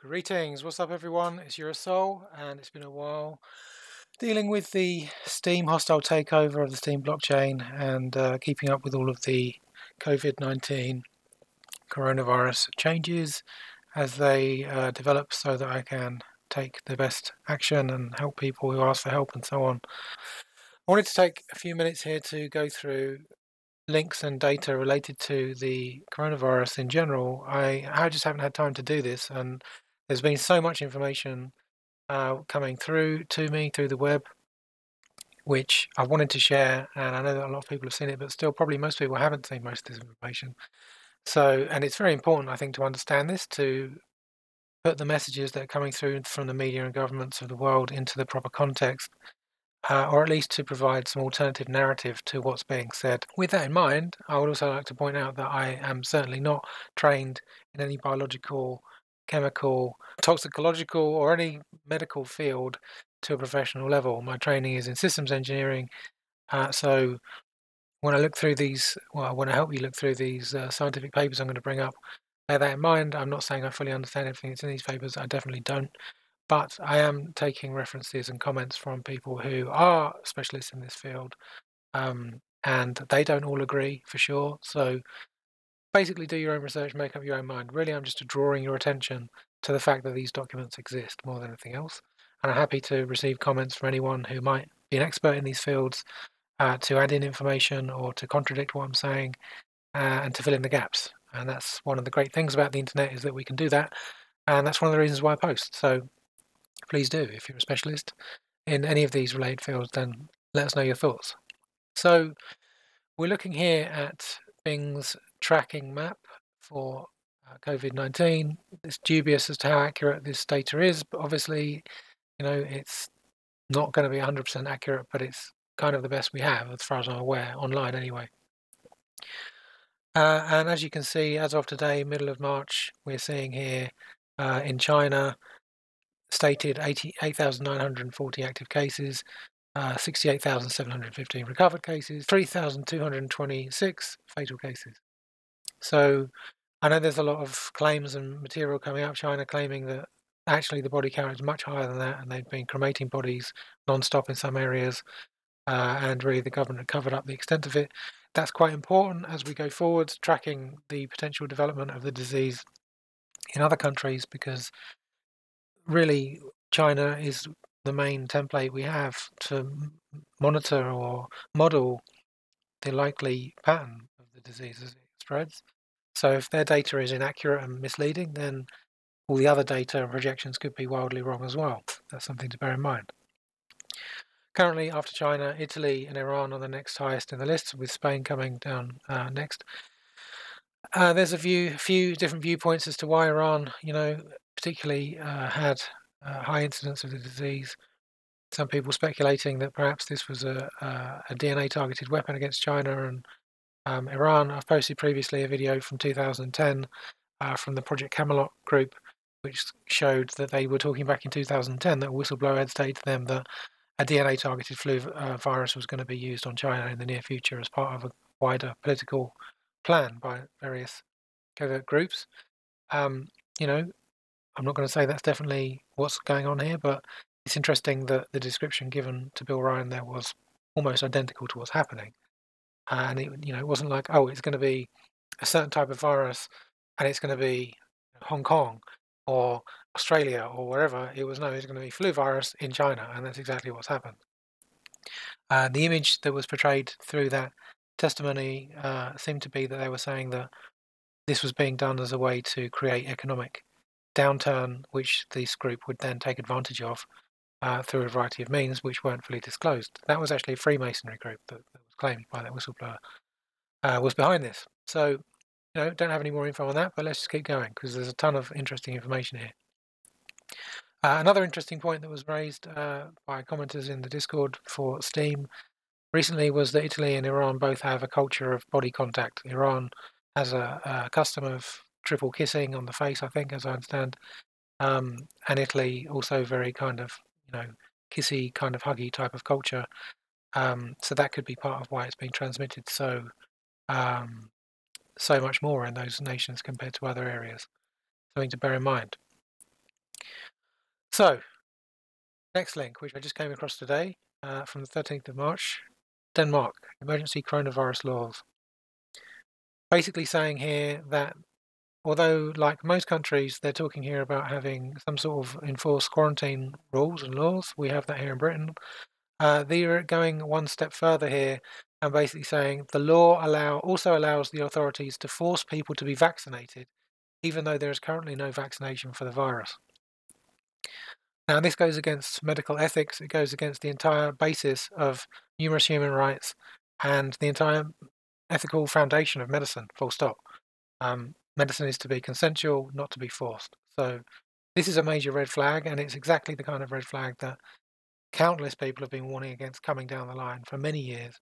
Greetings, what's up everyone? It's Eurosol and it's been a while dealing with the Steam hostile takeover of the Steam blockchain and uh, keeping up with all of the COVID-19 coronavirus changes as they uh, develop so that I can take the best action and help people who ask for help and so on. I wanted to take a few minutes here to go through links and data related to the coronavirus in general. I, I just haven't had time to do this and there's been so much information uh, coming through to me through the web, which I wanted to share, and I know that a lot of people have seen it, but still, probably most people haven't seen most of this information. So, and it's very important, I think, to understand this to put the messages that are coming through from the media and governments of the world into the proper context, uh, or at least to provide some alternative narrative to what's being said. With that in mind, I would also like to point out that I am certainly not trained in any biological chemical, toxicological, or any medical field to a professional level. My training is in systems engineering. Uh, so when I look through these, well, when I help you look through these uh, scientific papers I'm going to bring up, bear that in mind. I'm not saying I fully understand everything that's in these papers. I definitely don't. But I am taking references and comments from people who are specialists in this field. Um, and they don't all agree for sure. So basically do your own research, make up your own mind. Really, I'm just drawing your attention to the fact that these documents exist more than anything else. And I'm happy to receive comments from anyone who might be an expert in these fields uh, to add in information or to contradict what I'm saying uh, and to fill in the gaps. And that's one of the great things about the internet is that we can do that. And that's one of the reasons why I post. So please do. If you're a specialist in any of these related fields, then let us know your thoughts. So we're looking here at Bing's tracking map for uh, COVID-19. It's dubious as to how accurate this data is, but obviously, you know, it's not going to be 100% accurate, but it's kind of the best we have, as far as I'm aware, online anyway. Uh, and as you can see, as of today, middle of March, we're seeing here uh, in China, stated 8,940 active cases, uh, 68,715 recovered cases, 3,226 fatal cases. So I know there's a lot of claims and material coming out of China claiming that actually the body count is much higher than that, and they've been cremating bodies non-stop in some areas, uh, and really the government covered up the extent of it. That's quite important as we go forward, tracking the potential development of the disease in other countries, because really China is the main template we have to monitor or model the likely pattern of the disease So if their data is inaccurate and misleading, then all the other data and projections could be wildly wrong as well. That's something to bear in mind. Currently, after China, Italy and Iran are the next highest in the list, with Spain coming down uh, next. Uh, there's a view, few different viewpoints as to why Iran, you know, particularly uh, had uh, high incidence of the disease. Some people speculating that perhaps this was a, a DNA targeted weapon against China and um, Iran. I've posted previously a video from 2010 uh, from the Project Camelot group, which showed that they were talking back in 2010 that a whistleblower had stated to them that a DNA targeted flu uh, virus was going to be used on China in the near future as part of a wider political plan by various covert groups. Um, you know, I'm not going to say that's definitely what's going on here, but it's interesting that the description given to Bill Ryan there was almost identical to what's happening and it you know it wasn't like oh it's going to be a certain type of virus and it's going to be Hong Kong or Australia or wherever it was no it's going to be flu virus in China and that's exactly what's happened. Uh, the image that was portrayed through that testimony uh, seemed to be that they were saying that this was being done as a way to create economic downturn, which this group would then take advantage of uh, through a variety of means which weren't fully disclosed. That was actually a Freemasonry group that, that claimed by that whistleblower uh, was behind this. So, you know, don't have any more info on that, but let's just keep going because there's a ton of interesting information here. Uh, another interesting point that was raised uh, by commenters in the Discord for Steam recently was that Italy and Iran both have a culture of body contact. Iran has a, a custom of triple kissing on the face, I think, as I understand, um, and Italy also very kind of you know, kissy kind of huggy type of culture. Um, so that could be part of why it's being transmitted so um, so much more in those nations compared to other areas. Something to bear in mind. So, next link, which I just came across today uh, from the 13th of March Denmark, emergency coronavirus laws. Basically, saying here that although, like most countries, they're talking here about having some sort of enforced quarantine rules and laws, we have that here in Britain. Uh, they're going one step further here and basically saying the law allow also allows the authorities to force people to be vaccinated, even though there is currently no vaccination for the virus. Now, this goes against medical ethics, it goes against the entire basis of numerous human rights and the entire ethical foundation of medicine, full stop. Um, medicine is to be consensual, not to be forced. So, this is a major red flag, and it's exactly the kind of red flag that countless people have been warning against coming down the line for many years.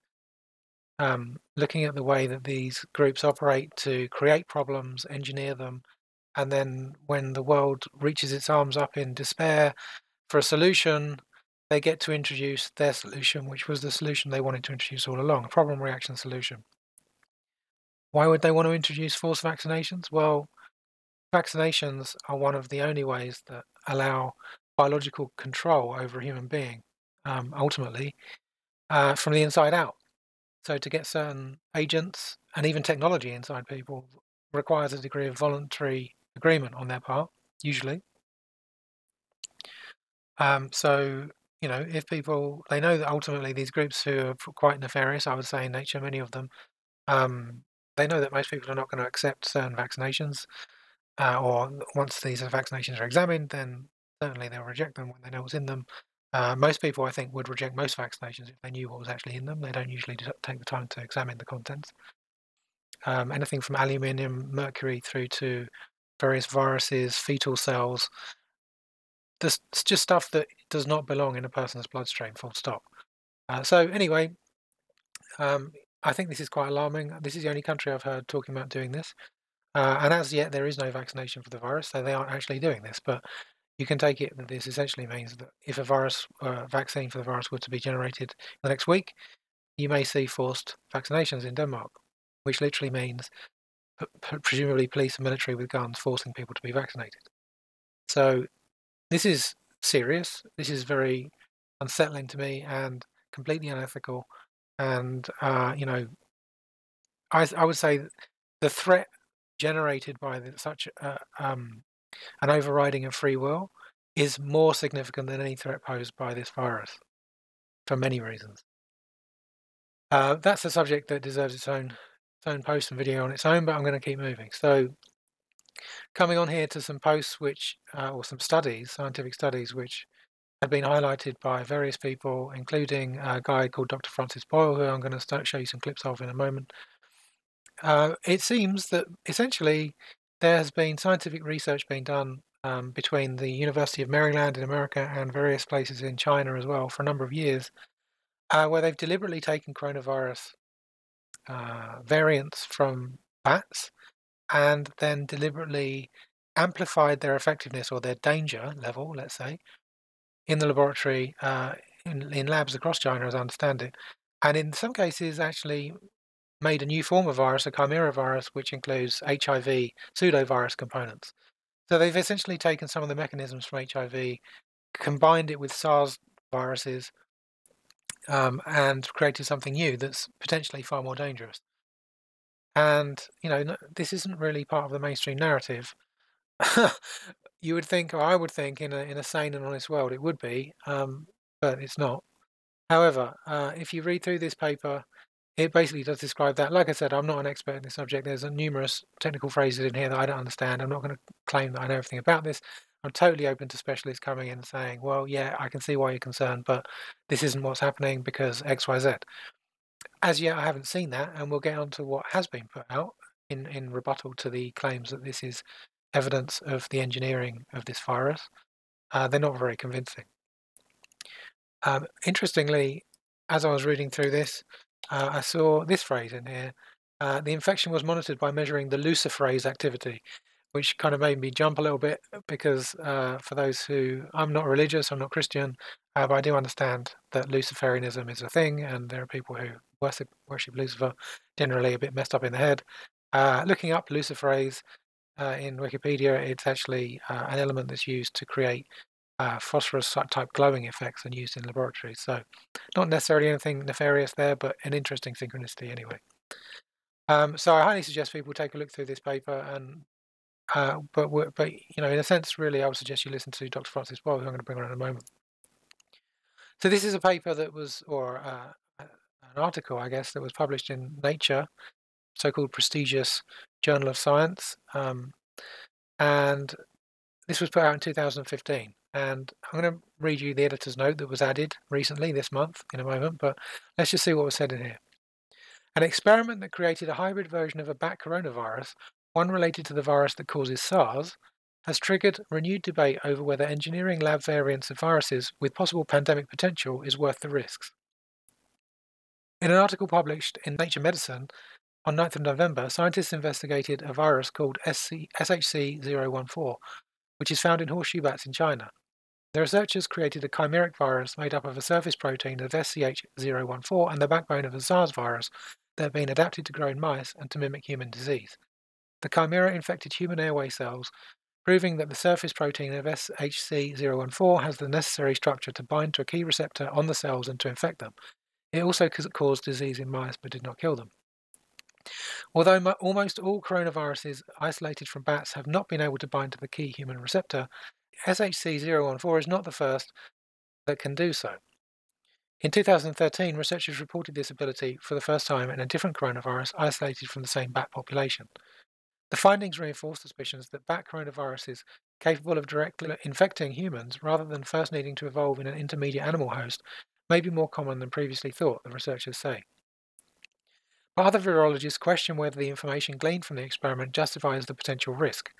Um, looking at the way that these groups operate to create problems, engineer them, and then when the world reaches its arms up in despair for a solution, they get to introduce their solution, which was the solution they wanted to introduce all along a problem reaction solution. Why would they want to introduce forced vaccinations? Well, vaccinations are one of the only ways that allow biological control over a human being, um, ultimately, uh, from the inside out. So, to get certain agents and even technology inside people requires a degree of voluntary agreement on their part, usually. Um, so, you know, if people they know that ultimately these groups who are quite nefarious, I would say in nature, many of them, um, they know that most people are not going to accept certain vaccinations, uh, or once these vaccinations are examined, then certainly they'll reject them when they know what's in them. Uh, most people, I think, would reject most vaccinations if they knew what was actually in them. They don't usually take the time to examine the contents. Um, anything from aluminium, mercury, through to various viruses, fetal cells. This it's just stuff that does not belong in a person's bloodstream, full stop. Uh, so anyway, um, I think this is quite alarming. This is the only country I've heard talking about doing this. Uh, and as yet, there is no vaccination for the virus, so they aren't actually doing this. But you can take it that this essentially means that if a virus uh, vaccine for the virus were to be generated the next week, you may see forced vaccinations in Denmark, which literally means presumably police and military with guns forcing people to be vaccinated. So this is serious. This is very unsettling to me and completely unethical. And uh, you know, I I would say the threat generated by the, such a, um, an overriding of free will is more significant than any threat posed by this virus for many reasons. Uh, that's a subject that deserves its own own post and video on its own, but I'm going to keep moving. So coming on here to some posts which, uh, or some studies, scientific studies, which have been highlighted by various people, including a guy called Dr. Francis Boyle, who I'm going to show you some clips of in a moment. Uh, it seems that essentially there has been scientific research being done um, between the University of Maryland in America and various places in China as well for a number of years, uh, where they've deliberately taken coronavirus uh, variants from bats and then deliberately amplified their effectiveness or their danger level, let's say, in the laboratory, uh, in, in labs across China, as I understand it. And in some cases, actually made a new form of virus, a chimera virus, which includes HIV pseudovirus components. So they've essentially taken some of the mechanisms from HIV, combined it with SARS viruses, um, and created something new that's potentially far more dangerous. And you know, this isn't really part of the mainstream narrative. you would think, or I would think, in a in a sane and honest world, it would be, um, but it's not. However, uh, if you read through this paper, it basically does describe that. Like I said, I'm not an expert in this subject. There's a numerous technical phrases in here that I don't understand. I'm not going to claim that I know everything about this. I'm totally open to specialists coming in and saying, well, yeah, I can see why you're concerned, but this isn't what's happening because X, Y, Z. As yet, I haven't seen that, and we'll get on to what has been put out in, in rebuttal to the claims that this is evidence of the engineering of this virus. Uh, they're not very convincing. Um, interestingly, as I was reading through this, uh, I saw this phrase in here. Uh, the infection was monitored by measuring the luciferase activity, which kind of made me jump a little bit because uh, for those who I'm not religious, I'm not Christian, uh, but I do understand that Luciferianism is a thing, and there are people who worship, worship Lucifer, generally a bit messed up in the head. Uh, looking up luciferase uh, in Wikipedia, it's actually uh, an element that's used to create uh, phosphorus type glowing effects and used in laboratories. So, not necessarily anything nefarious there, but an interesting synchronicity anyway. Um, so, I highly suggest people take a look through this paper and. Uh, but but you know, in a sense, really, I would suggest you listen to Dr. Francis Boyle, who I'm going to bring on in a moment. So this is a paper that was, or uh, an article, I guess, that was published in Nature, so-called prestigious journal of science, um, and this was put out in 2015. And I'm going to read you the editor's note that was added recently this month in a moment, but let's just see what was said in here. An experiment that created a hybrid version of a bat coronavirus, one related to the virus that causes SARS, has triggered renewed debate over whether engineering lab variants of viruses with possible pandemic potential is worth the risks. In an article published in Nature Medicine on 9th of November, scientists investigated a virus called SC, SHC014, which is found in horseshoe bats in China. The researchers created a chimeric virus made up of a surface protein of SCH014 and the backbone of a SARS virus that had been adapted to grow in mice and to mimic human disease. The chimera infected human airway cells proving that the surface protein of SHC014 has the necessary structure to bind to a key receptor on the cells and to infect them. It also caused disease in mice but did not kill them. Although almost all coronaviruses isolated from bats have not been able to bind to the key human receptor, SHC014 is not the first that can do so. In 2013, researchers reported this ability for the first time in a different coronavirus isolated from the same bat population. The findings reinforce suspicions that bat coronaviruses capable of directly infecting humans rather than first needing to evolve in an intermediate animal host may be more common than previously thought, the researchers say. But other virologists question whether the information gleaned from the experiment justifies the potential risk.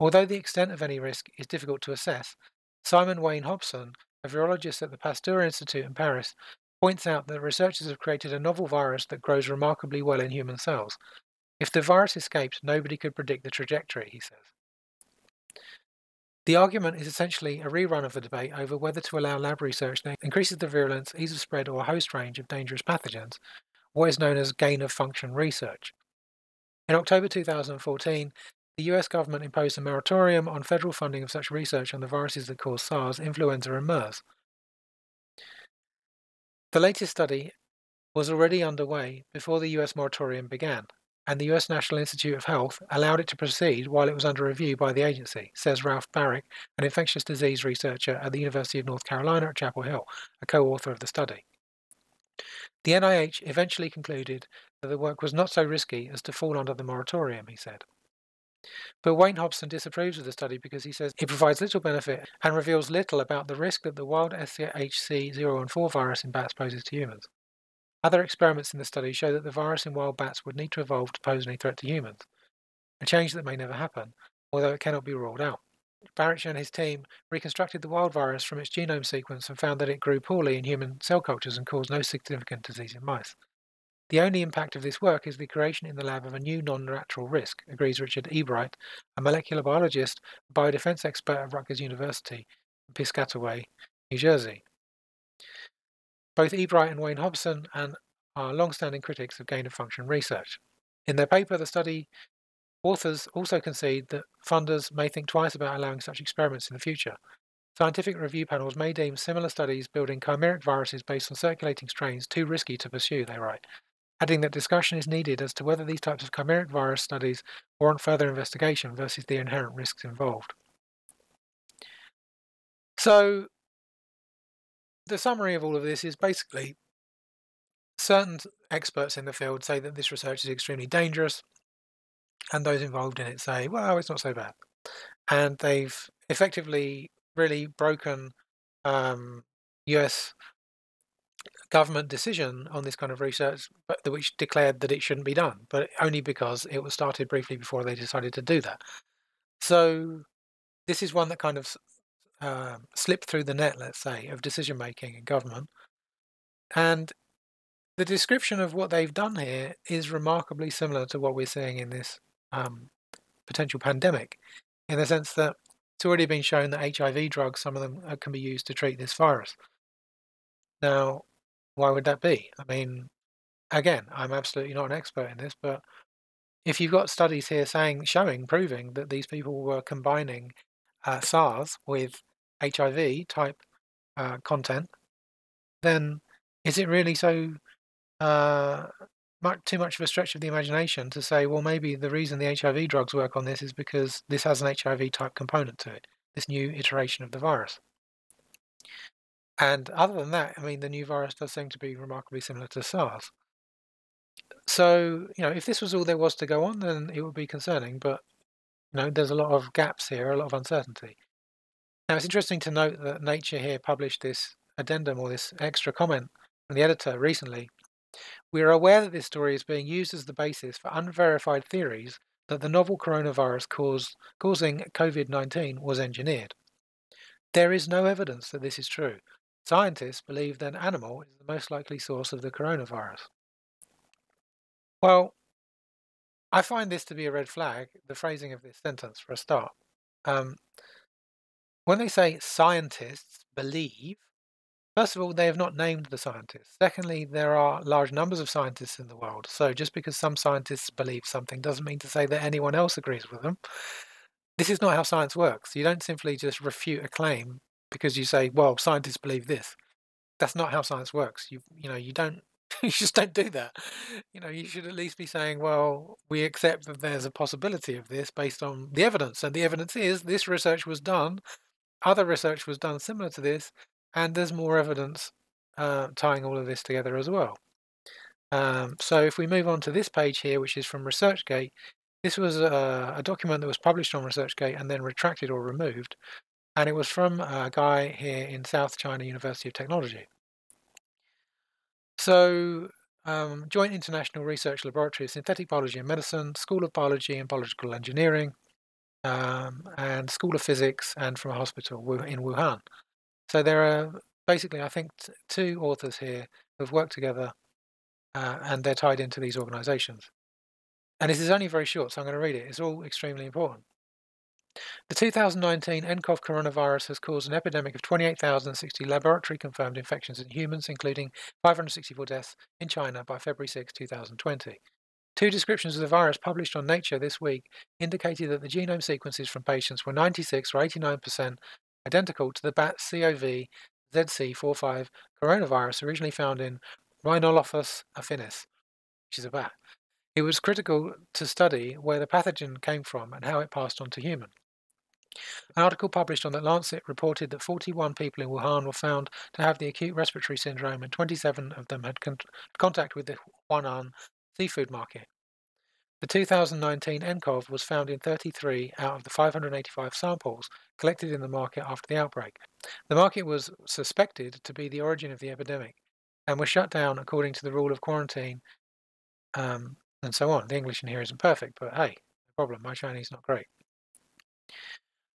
Although the extent of any risk is difficult to assess, Simon Wayne Hobson, a virologist at the Pasteur Institute in Paris, points out that researchers have created a novel virus that grows remarkably well in human cells, if the virus escaped, nobody could predict the trajectory, he says. The argument is essentially a rerun of the debate over whether to allow lab research that increases the virulence, ease of spread, or host range of dangerous pathogens, what is known as gain of function research. In October 2014, the US government imposed a moratorium on federal funding of such research on the viruses that cause SARS, influenza, and MERS. The latest study was already underway before the US moratorium began, and the US National Institute of Health allowed it to proceed while it was under review by the agency, says Ralph Barrick, an infectious disease researcher at the University of North Carolina at Chapel Hill, a co author of the study. The NIH eventually concluded that the work was not so risky as to fall under the moratorium, he said. But Wayne Hobson disapproves of the study because he says it provides little benefit and reveals little about the risk that the wild SHC014 virus in bats poses to humans. Other experiments in the study show that the virus in wild bats would need to evolve to pose any threat to humans, a change that may never happen, although it cannot be ruled out. Baric and his team reconstructed the wild virus from its genome sequence and found that it grew poorly in human cell cultures and caused no significant disease in mice. The only impact of this work is the creation in the lab of a new non-natural risk, agrees Richard Ebright, a molecular biologist, biodefense expert at Rutgers University in Piscataway, New Jersey. Both Ebright and Wayne Hobson and are long-standing critics of gain-of-function research. In their paper, the study authors also concede that funders may think twice about allowing such experiments in the future. Scientific review panels may deem similar studies building chimeric viruses based on circulating strains too risky to pursue, they write, adding that discussion is needed as to whether these types of chimeric virus studies warrant further investigation versus the inherent risks involved. So, the summary of all of this is basically certain experts in the field say that this research is extremely dangerous, and those involved in it say, well, it's not so bad. And they've effectively really broken um, US government decision on this kind of research, but which declared that it shouldn't be done, but only because it was started briefly before they decided to do that. So this is one that kind of uh, slip through the net, let's say, of decision making in government. And the description of what they've done here is remarkably similar to what we're seeing in this um, potential pandemic, in the sense that it's already been shown that HIV drugs, some of them uh, can be used to treat this virus. Now, why would that be? I mean, again, I'm absolutely not an expert in this, but if you've got studies here saying, showing, proving that these people were combining uh, SARS with HIV type uh, content, then is it really so uh, much, too much of a stretch of the imagination to say, well, maybe the reason the HIV drugs work on this is because this has an HIV type component to it, this new iteration of the virus? And other than that, I mean, the new virus does seem to be remarkably similar to SARS. So, you know, if this was all there was to go on, then it would be concerning. But, you know, there's a lot of gaps here, a lot of uncertainty. Now, it's interesting to note that Nature here published this addendum or this extra comment from the editor recently. We are aware that this story is being used as the basis for unverified theories that the novel coronavirus caused, causing COVID 19 was engineered. There is no evidence that this is true. Scientists believe that an animal is the most likely source of the coronavirus. Well, I find this to be a red flag, the phrasing of this sentence for a start. Um, when they say scientists believe, first of all, they have not named the scientists. Secondly, there are large numbers of scientists in the world. So just because some scientists believe something doesn't mean to say that anyone else agrees with them. This is not how science works. You don't simply just refute a claim because you say, well, scientists believe this. That's not how science works. You you know, you don't you just don't do that. You know, you should at least be saying, well, we accept that there's a possibility of this based on the evidence. And the evidence is this research was done, other research was done similar to this, and there's more evidence uh, tying all of this together as well. Um, so if we move on to this page here, which is from ResearchGate, this was a, a, document that was published on ResearchGate and then retracted or removed, and it was from a guy here in South China University of Technology. So, um, Joint International Research Laboratory of Synthetic Biology and Medicine, School of Biology and Biological Engineering, um, and School of Physics, and from a hospital in Wuhan. So there are basically, I think, two authors here who have worked together, uh, and they're tied into these organisations. And this is only very short, so I'm going to read it. It's all extremely important. The 2019 nCoV coronavirus has caused an epidemic of 28,060 laboratory confirmed infections in humans, including 564 deaths in China by February 6, 2020. Two descriptions of the virus published on Nature this week indicated that the genome sequences from patients were 96 or 89% identical to the bat CoV ZC45 coronavirus originally found in Rhinolophus affinis, which is a bat. It was critical to study where the pathogen came from and how it passed on to humans. An article published on The Lancet reported that 41 people in Wuhan were found to have the acute respiratory syndrome and 27 of them had con- contact with the Huanan seafood market. The 2019 nCoV was found in 33 out of the 585 samples collected in the market after the outbreak. The market was suspected to be the origin of the epidemic and was shut down according to the rule of quarantine um, and so on. The English in here isn't perfect, but hey, no problem. My Chinese is not great.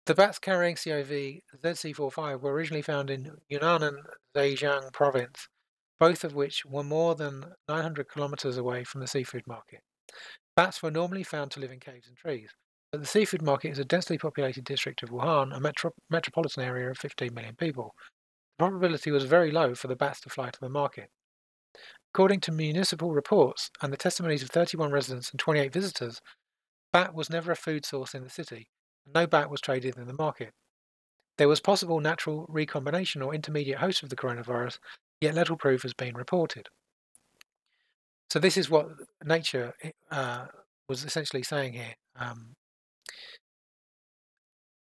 The bats carrying CoV ZC45 were originally found in Yunnan and Zhejiang province, both of which were more than 900 kilometers away from the seafood market. Bats were normally found to live in caves and trees, but the seafood market is a densely populated district of Wuhan, a metro- metropolitan area of 15 million people. The probability was very low for the bats to fly to the market. According to municipal reports and the testimonies of 31 residents and 28 visitors, bat was never a food source in the city, no bat was traded in the market. There was possible natural recombination or intermediate host of the coronavirus, yet little proof has been reported. So this is what nature uh, was essentially saying here. Um,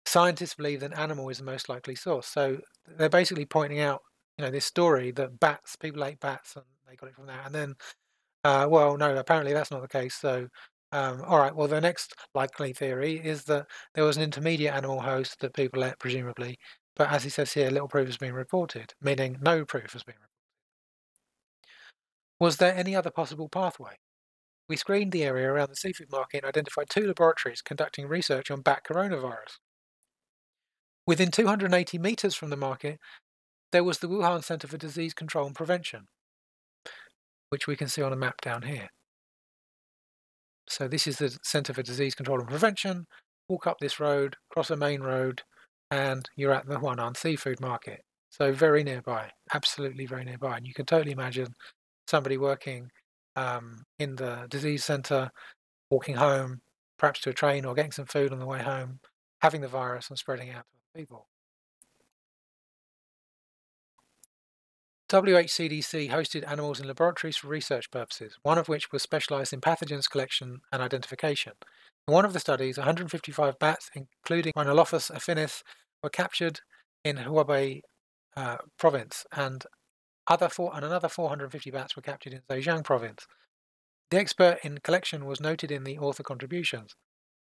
scientists believe that animal is the most likely source. So they're basically pointing out, you know, this story that bats, people ate bats and they got it from that. And then, uh, well, no, apparently that's not the case. So um, all right, well, the next likely theory is that there was an intermediate animal host that people ate, presumably, but as he says here, little proof has been reported, meaning no proof has been reported. Was there any other possible pathway? We screened the area around the seafood market and identified two laboratories conducting research on bat coronavirus. Within 280 metres from the market, there was the Wuhan Centre for Disease Control and Prevention, which we can see on a map down here. So this is the Centre for Disease Control and Prevention. Walk up this road, cross a main road, and you're at the Huanan Seafood Market. So very nearby, absolutely very nearby. And you can totally imagine somebody working um, in the disease centre, walking home, perhaps to a train or getting some food on the way home, having the virus and spreading it out to other people. WHCDC hosted animals in laboratories for research purposes, one of which was specialized in pathogens collection and identification. In one of the studies, 155 bats, including Rhinolophus affinis, were captured in Hubei uh, province, and other four, and another 450 bats were captured in Zhejiang province. The expert in collection was noted in the author contributions.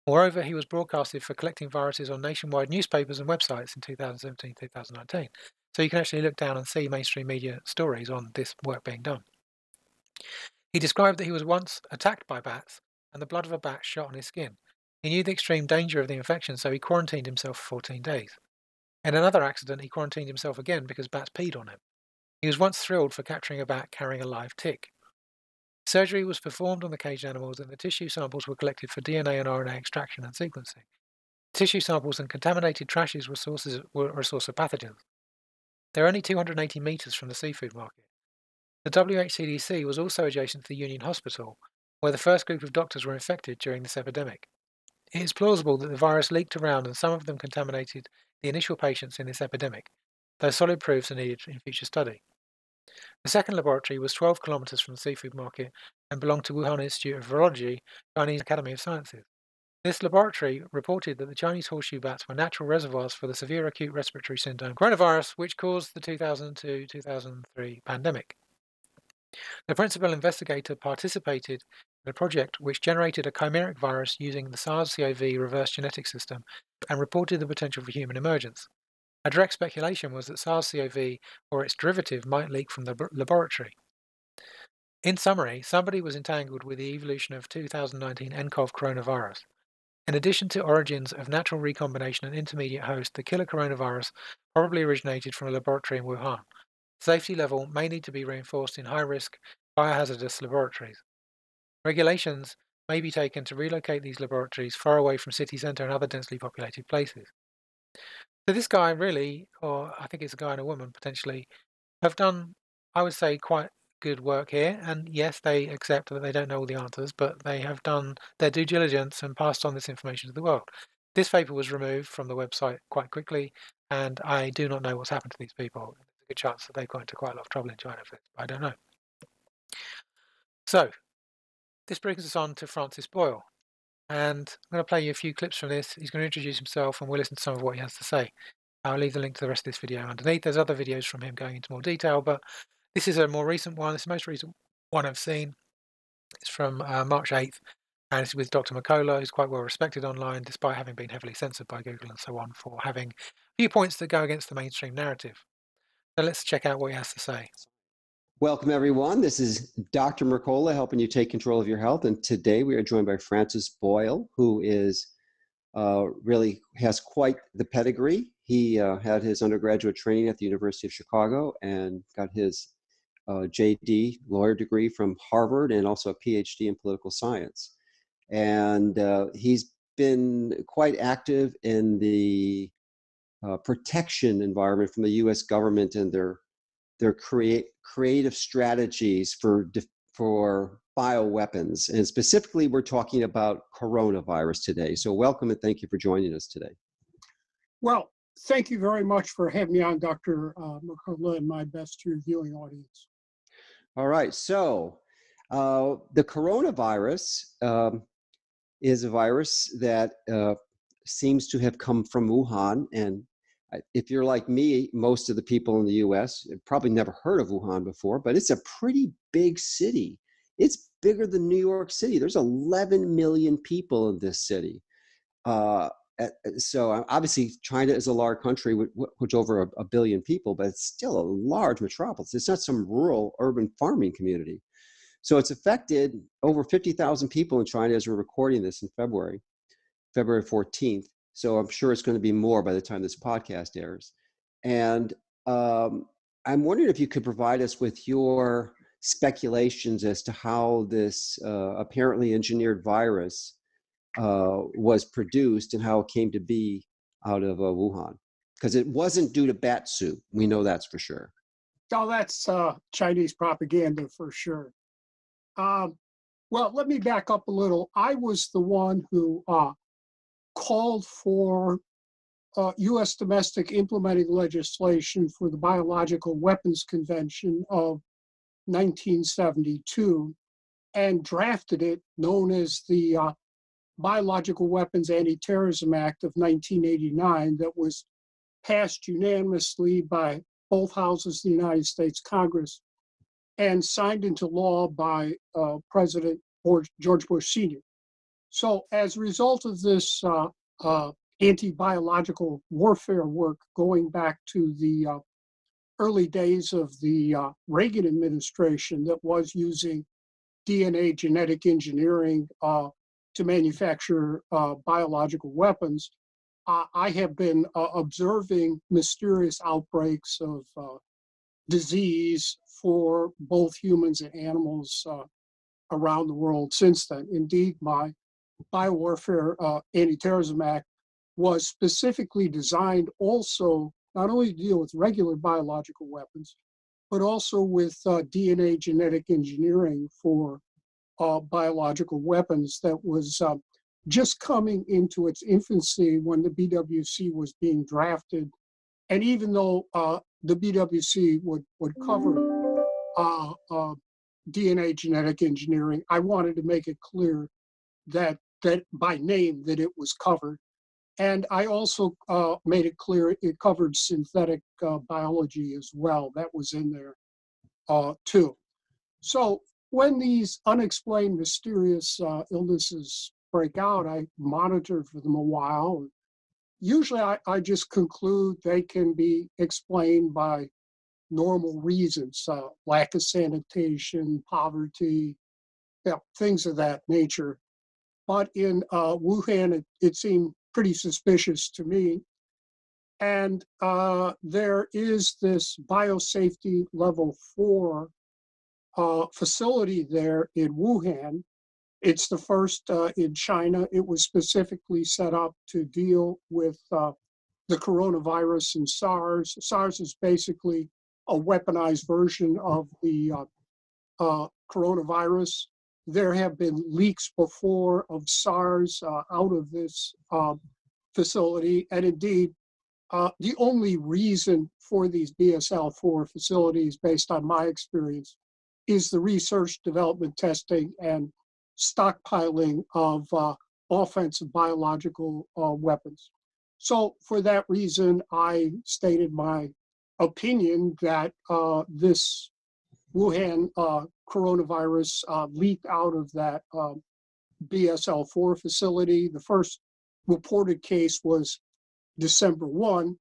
Moreover, he was broadcasted for collecting viruses on nationwide newspapers and websites in 2017-2019. So you can actually look down and see mainstream media stories on this work being done. He described that he was once attacked by bats and the blood of a bat shot on his skin. He knew the extreme danger of the infection, so he quarantined himself for 14 days. In another accident, he quarantined himself again because bats peed on him. He was once thrilled for capturing a bat carrying a live tick. Surgery was performed on the caged animals and the tissue samples were collected for DNA and RNA extraction and sequencing. Tissue samples and contaminated trashes were, sources, were a source of pathogens. They're only 280 metres from the seafood market. The WHCDC was also adjacent to the Union Hospital, where the first group of doctors were infected during this epidemic. It is plausible that the virus leaked around and some of them contaminated the initial patients in this epidemic, though solid proofs are needed in future study. The second laboratory was 12 kilometres from the seafood market and belonged to Wuhan Institute of Virology, Chinese Academy of Sciences. This laboratory reported that the Chinese horseshoe bats were natural reservoirs for the severe acute respiratory syndrome coronavirus, which caused the 2002 2003 pandemic. The principal investigator participated in a project which generated a chimeric virus using the SARS CoV reverse genetic system and reported the potential for human emergence. A direct speculation was that SARS CoV or its derivative might leak from the laboratory. In summary, somebody was entangled with the evolution of 2019 nCoV coronavirus. In addition to origins of natural recombination and intermediate host, the killer coronavirus probably originated from a laboratory in Wuhan. Safety level may need to be reinforced in high-risk, biohazardous laboratories. Regulations may be taken to relocate these laboratories far away from city centre and other densely populated places. So this guy really, or I think it's a guy and a woman potentially, have done, I would say, quite good work here. And yes, they accept that they don't know all the answers, but they have done their due diligence and passed on this information to the world. This paper was removed from the website quite quickly, and I do not know what's happened to these people. There's a good chance that they've got into quite a lot of trouble in China for this, I don't know. So, this brings us on to Francis Boyle. And I'm going to play you a few clips from this. He's going to introduce himself and we'll listen to some of what he has to say. I'll leave the link to the rest of this video underneath. There's other videos from him going into more detail, but this is a more recent one. It's the most recent one I've seen. It's from uh, March 8th, and it's with Dr. McCullough, who's quite well respected online, despite having been heavily censored by Google and so on for having viewpoints that go against the mainstream narrative. So let's check out what he has to say. Welcome, everyone. This is Dr. Mercola helping you take control of your health. And today we are joined by Francis Boyle, who is uh, really has quite the pedigree. He uh, had his undergraduate training at the University of Chicago and got his uh, JD lawyer degree from Harvard and also a PhD in political science. And uh, he's been quite active in the uh, protection environment from the U.S. government and their their create creative strategies for for bioweapons. And specifically, we're talking about coronavirus today. So, welcome and thank you for joining us today. Well, thank you very much for having me on, Dr. Uh, McCullough, and my best to your viewing audience. All right. So uh, the coronavirus um, is a virus that uh, seems to have come from Wuhan. And if you're like me, most of the people in the US probably never heard of Wuhan before, but it's a pretty big city. It's bigger than New York City. There's 11 million people in this city. Uh, so obviously China is a large country which over a, a, billion people, but it's still a large metropolis. It's not some rural urban farming community. So it's affected over 50,000 people in China as we're recording this in February, February 14th. So I'm sure it's going to be more by the time this podcast airs. And um, I'm wondering if you could provide us with your speculations as to how this uh, apparently engineered virus uh, was produced and how it came to be out of uh, Wuhan. Because it wasn't due to bat soup. We know that's for sure. Oh, that's uh, Chinese propaganda for sure. Um, well, let me back up a little. I was the one who uh, called for uh, U.S. domestic implementing legislation for the Biological Weapons Convention of 1972 and drafted it, known as the uh, Biological Weapons Anti-Terrorism Act of 1989, that was passed unanimously by both houses of the United States Congress and signed into law by uh, President George Bush Sr. So, as a result of this uh, uh, anti biological warfare work going back to the uh, early days of the uh, Reagan administration that was using DNA genetic engineering uh, to manufacture uh, biological weapons, I have been observing mysterious outbreaks of disease for both humans and animals uh, around the world since then. Indeed, my Biowarfare uh, Anti-Terrorism Act was specifically designed also not only to deal with regular biological weapons, but also with uh, DNA genetic engineering for uh, biological weapons that was uh, just coming into its infancy when the BWC was being drafted. And even though uh, the BWC would, would cover uh, uh, DNA genetic engineering, I wanted to make it clear that that by name that it was covered. And I also uh, made it clear it covered synthetic biology as well. That was in there too. So when these unexplained mysterious uh, illnesses break out, I monitor for them a while. Usually I, I just conclude they can be explained by normal reasons, uh, lack of sanitation, poverty, you know, things of that nature. But in uh, Wuhan, it, it, seemed pretty suspicious to me. And uh, there is this biosafety level four uh, facility there in Wuhan. It's the first uh, in China. It was specifically set up to deal with uh, the coronavirus and SARS. SARS is basically a weaponized version of the uh, uh, coronavirus. There have been leaks before of SARS uh, out of this um, facility, and indeed, uh, the only reason for these BSL 4 facilities, based on my experience, is the research, development, testing, and stockpiling of uh, offensive biological uh, weapons. So, for that reason, I stated my opinion that uh, this Wuhan uh, coronavirus uh, leaked out of that um, BSL 4 facility. The first reported case was December 1.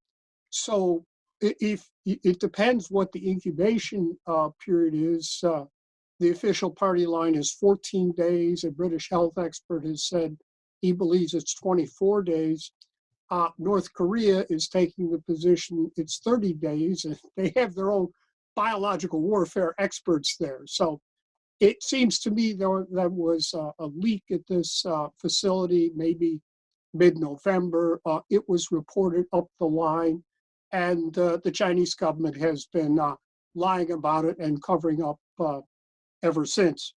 So if it depends what the incubation uh, period is. Uh, the official party line is 14 days. A British health expert has said he believes it's 24 days. Uh, North Korea is taking the position it's 30 days, and they have their own biological warfare experts there. So it seems to me there, there was a leak at this uh, facility, maybe mid November. Uh, it was reported up the line, and uh, the Chinese government has been uh, lying about it and covering up ever since.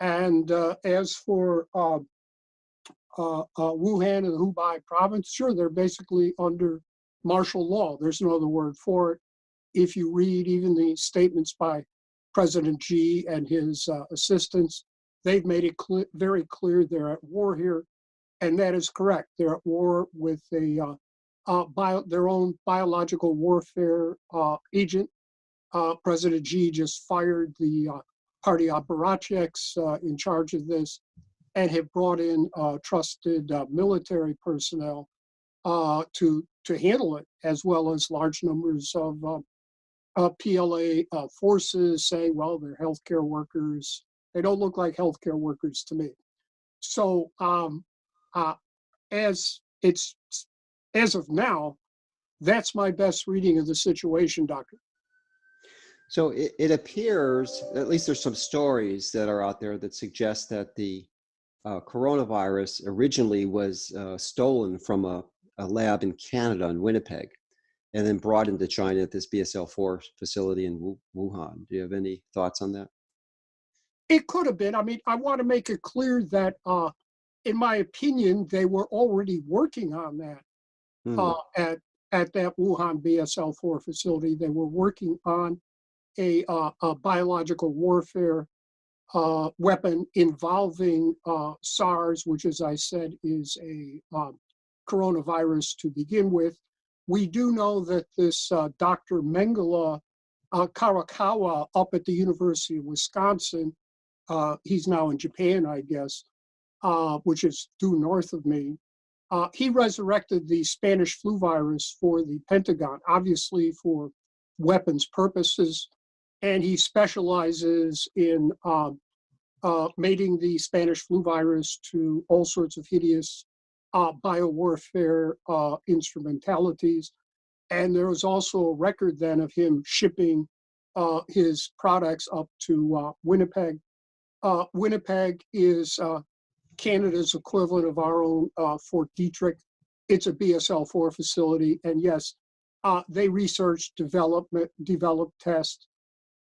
And as for uh, uh, Wuhan and the Hubei province, sure, they're basically under martial law. There's no other word for it. If you read even the statements by President Xi and his uh, assistants, they've made it cl- very clear they're at war here, and that is correct. They're at war with a uh, uh, bio, their own biological warfare uh, agent. President Xi just fired the party apparatchiks in charge of this and have brought in uh, trusted uh, military personnel uh, to to handle it, as well as large numbers of uh, uh, PLA uh, forces. Say, well, they're healthcare workers. They don't look like healthcare workers to me. So, um, as it's as of now, that's my best reading of the situation, Doctor. So it, it, appears, at least there's some stories that are out there that suggest that the uh, coronavirus originally was uh, stolen from a, a, lab in Canada in Winnipeg and then brought into China at this BSL 4 facility in Wuhan. Do you have any thoughts on that? It could have been. I mean, I want to make it clear that, uh, in my opinion, they were already working on that. Hmm. uh, at at that Wuhan BSL-4 facility. They were working on a, uh, a biological warfare uh, weapon involving uh, SARS, which, as I said, is a um, coronavirus to begin with. We do know that this uh, Dr. Mengele uh, Karakawa up at the University of Wisconsin, he's now in Japan, I guess, which is due north of me. Uh, he resurrected the Spanish flu virus for the Pentagon, obviously for weapons purposes, and he specializes in um, uh, mating the Spanish flu virus to all sorts of hideous uh, biowarfare uh, instrumentalities. And there was also a record then of him shipping uh, his products up to uh, Winnipeg. Uh, Winnipeg is uh, Canada's equivalent of our own uh, Fort Detrick. It's a BSL 4 facility. And yes, uh, they research, development, develop, test,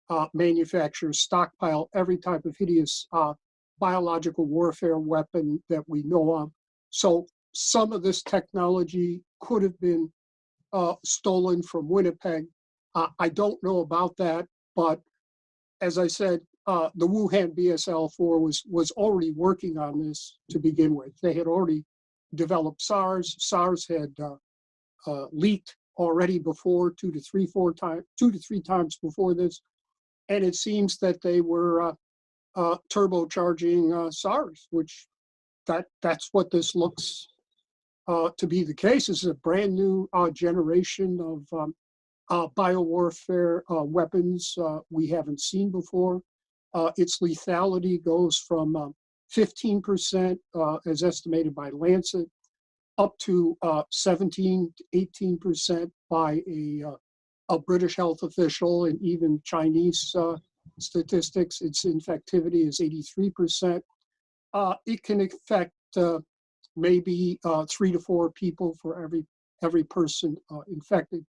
uh, manufacture, stockpile every type of hideous uh, biological warfare weapon that we know of. So some of this technology could have been uh, stolen from Winnipeg. Uh, I don't know about that, but as I said, uh, the Wuhan BSL-4 was was already working on this to begin with. They had already developed SARS. SARS had uh, uh, leaked already before two to three, four times, two to three times before this, and it seems that they were uh, uh, turbocharging SARS, which that that's what this looks to be the case. This is a brand new generation of um, biowarfare weapons we haven't seen before. Uh, its lethality goes from um, 15%, uh, as estimated by Lancet, up to uh, 17 to 18% by a, uh, a British health official and even Chinese uh, statistics. Its infectivity is 83%. Uh, it can affect maybe three to four people for every every person infected.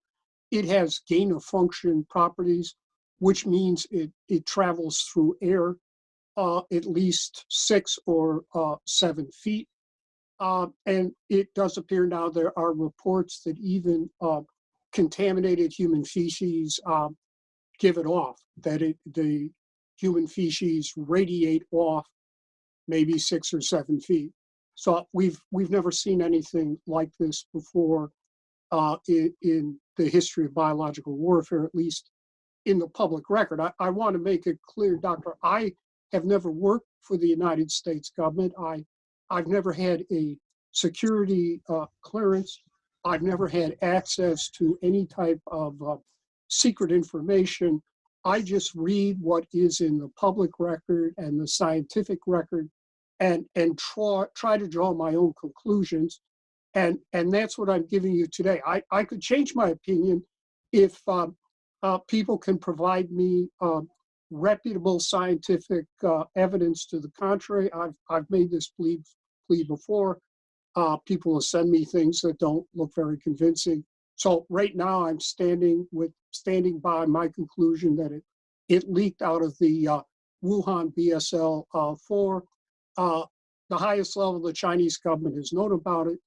It has gain of function properties, which means it, it travels through air uh, at least six or uh, seven feet. Uh, and it does appear now there are reports that even uh, contaminated human feces um, give it off, that it, the human feces radiate off maybe six or seven feet. So we've we've never seen anything like this before uh, in, in the history of biological warfare, at least in the public record. I, I want to make it clear, Doctor, I have never worked for the United States government. I I've never had a security uh, clearance. I've never had access to any type of uh, secret information. I just read what is in the public record and the scientific record and and try try to draw my own conclusions and and that's what i'm giving you today i i could change my opinion if um, uh, people can provide me um, reputable scientific uh, evidence to the contrary. I've i've made this plea plea before. Uh, people will send me things that don't look very convincing. So right now i'm standing with standing by my conclusion that it it leaked out of the uh, wuhan bsl uh, 4 uh, the highest level the Chinese government has known about it.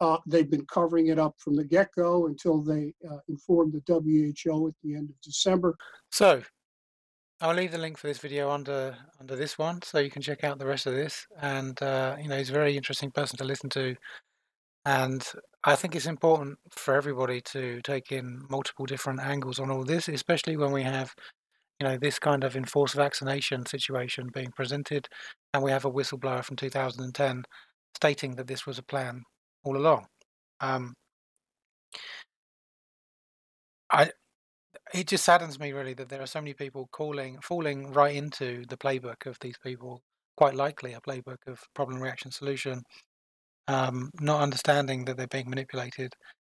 Uh, they've been covering it up from the get go until they uh, informed the WHO at the end of December. So, I'll leave the link for this video under under this one, so you can check out the rest of this. And uh, you know, he's a very interesting person to listen to, and I think it's important for everybody to take in multiple different angles on all this, especially when we have you know this kind of enforced vaccination situation being presented, and we have a whistleblower from 2010 stating that this was a plan all along. Um, I it just saddens me really that there are so many people calling falling right into the playbook of these people quite likely a playbook of problem reaction solution um, not understanding that they're being manipulated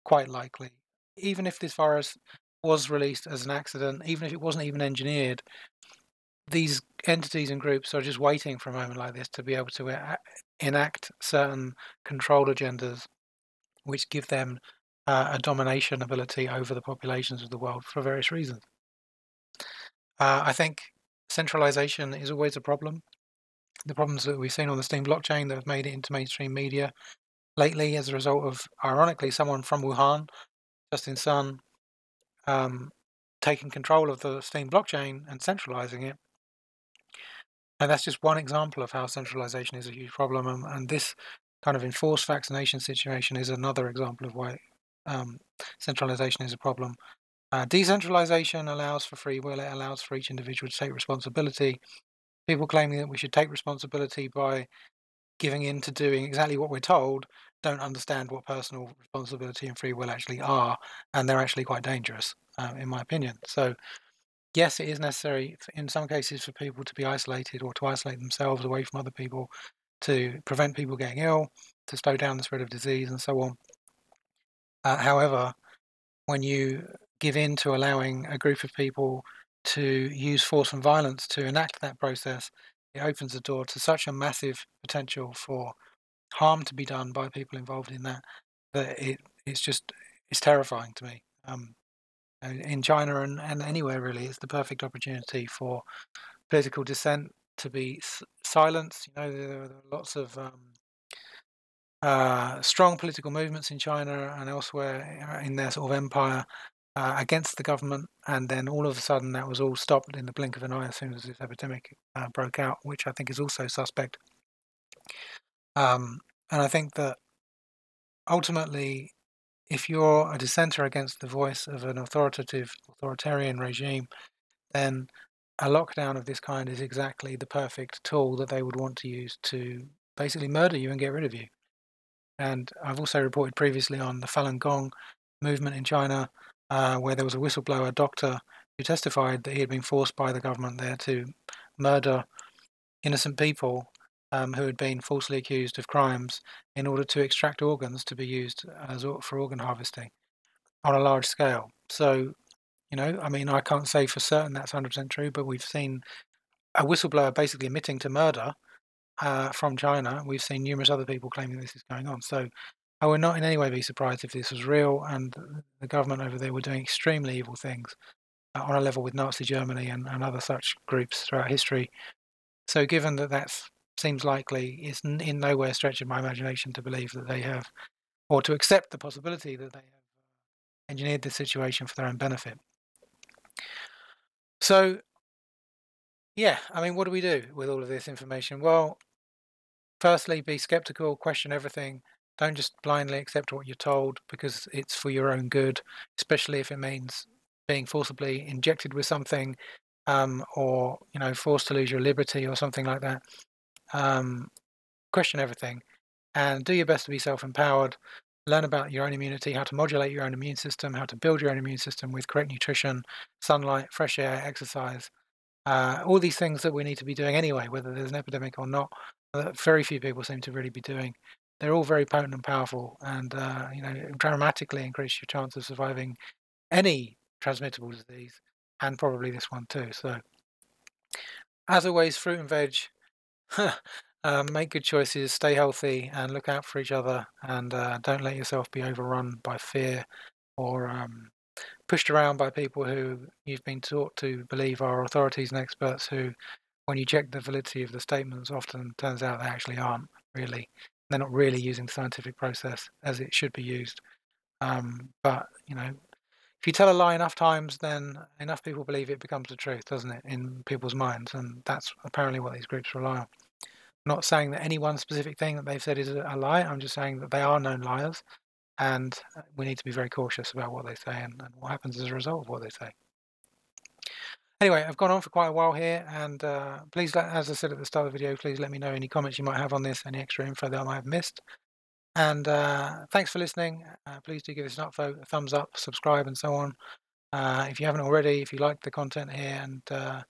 quite likely even if this virus was released as an accident even if it wasn't even engineered these entities and groups are just waiting for a moment like this to be able to a- enact certain control agendas which give them uh, a domination ability over the populations of the world for various reasons. Uh, I think centralization is always a problem. The problems that we've seen on the STEEM blockchain that have made it into mainstream media lately as a result of, ironically, someone from Wuhan, Justin Sun, um, taking control of the STEEM blockchain and centralizing it. And that's just one example of how centralization is a huge problem. And, and this kind of enforced vaccination situation is another example of why um, centralization is a problem. Uh, decentralization allows for free will, it allows for each individual to take responsibility. People claiming that we should take responsibility by giving in to doing exactly what we're told don't understand what personal responsibility and free will actually are, and they're actually quite dangerous, um, in my opinion. So, yes, it is necessary in some cases for people to be isolated or to isolate themselves away from other people to prevent people getting ill, to slow down the spread of disease, and so on. Uh, however, when you give in to allowing a group of people to use force and violence to enact that process, it opens the door to such a massive potential for harm to be done by people involved in that that it it's just it's terrifying to me. Um, in China and, and anywhere really, it's the perfect opportunity for political dissent to be silenced. You know, there, are lots of um, uh, strong political movements in China and elsewhere uh, in their sort of empire uh, against the government, and then all of a sudden that was all stopped in the blink of an eye as soon as this epidemic uh, broke out, which I think is also suspect. Um, and I think that ultimately, if you're a dissenter against the voice of an authoritative, authoritarian regime, then a lockdown of this kind is exactly the perfect tool that they would want to use to basically murder you and get rid of you. And I've also reported previously on the Falun Gong movement in China, uh, where there was a whistleblower doctor who testified that he had been forced by the government there to murder innocent people um, who had been falsely accused of crimes in order to extract organs to be used as for organ harvesting on a large scale. So, you know, I mean, I can't say for certain that's 100% true, but we've seen a whistleblower basically admitting to murder uh, from China. We've seen numerous other people claiming this is going on. So, I would not in any way be surprised if this was real and the government over there were doing extremely evil things uh, on a level with Nazi Germany and, and other such groups throughout history. So, given that that's seems likely. It's in nowhere stretching my imagination to believe that they have, or to accept the possibility that they have engineered this situation for their own benefit. So, yeah, I mean, what do we do with all of this information? Well, firstly, be skeptical, question everything. Don't just blindly accept what you're told because it's for your own good, especially if it means being forcibly injected with something um, or you know forced to lose your liberty or something like that um, question everything, and do your best to be self-empowered. Learn about your own immunity, how to modulate your own immune system, how to build your own immune system with correct nutrition, sunlight, fresh air, exercise. Uh, all these things that we need to be doing anyway, whether there's an epidemic or not, that very few people seem to really be doing. They're all very potent and powerful, and uh, you know dramatically increase your chance of surviving any transmittable disease, and probably this one too. So, as always, fruit and veg um, make good choices, stay healthy, and look out for each other. And uh, don't let yourself be overrun by fear or um, pushed around by people who you've been taught to believe are authorities and experts who, when you check the validity of the statements, often turns out they actually aren't really. They're not really using the scientific process as it should be used. Um, but, you know, if you tell a lie enough times, then enough people believe it becomes the truth, doesn't it, in people's minds? And that's apparently what these groups rely on. I'm not saying that any one specific thing that they've said is a lie. I'm just saying that they are known liars, and uh, we need to be very cautious about what they say and, and what happens as a result of what they say. Anyway, I've gone on for quite a while here, and uh, please, let, as I said at the start of the video, please let me know any comments you might have on this, any extra info that I might have missed. And uh, thanks for listening. Uh, please do give this an upvote, a thumbs up, subscribe, and so on. Uh, if you haven't already, if you like the content here. And uh,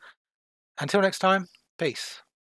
until next time, peace.